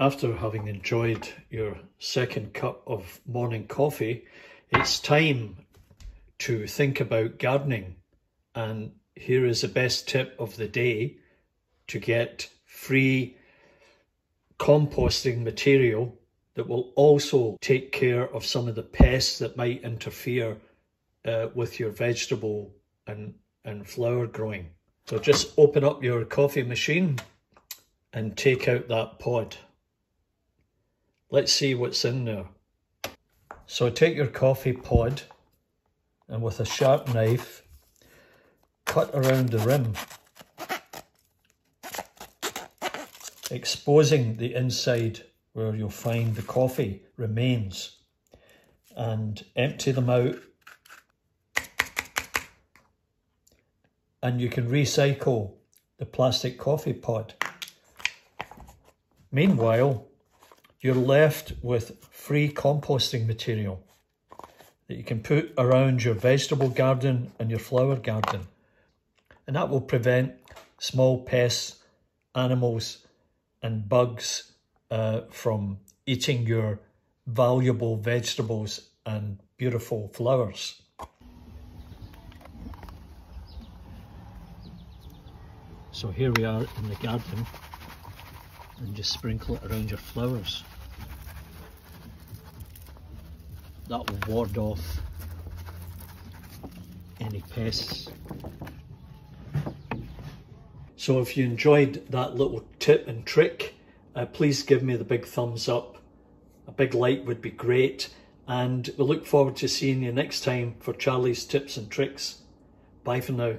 After having enjoyed your second cup of morning coffee, it's time to think about gardening. And here is the best tip of the day to get free composting material that will also take care of some of the pests that might interfere uh, with your vegetable and, and flower growing. So just open up your coffee machine and take out that pod. Let's see what's in there. So take your coffee pod and with a sharp knife, cut around the rim, exposing the inside where you'll find the coffee remains and empty them out and you can recycle the plastic coffee pod. Meanwhile, you're left with free composting material that you can put around your vegetable garden and your flower garden. And that will prevent small pests, animals and bugs uh, from eating your valuable vegetables and beautiful flowers. So here we are in the garden and just sprinkle it around your flowers. That will ward off any pests. So if you enjoyed that little tip and trick, uh, please give me the big thumbs up. A big like would be great. And we look forward to seeing you next time for Charlie's Tips and Tricks. Bye for now.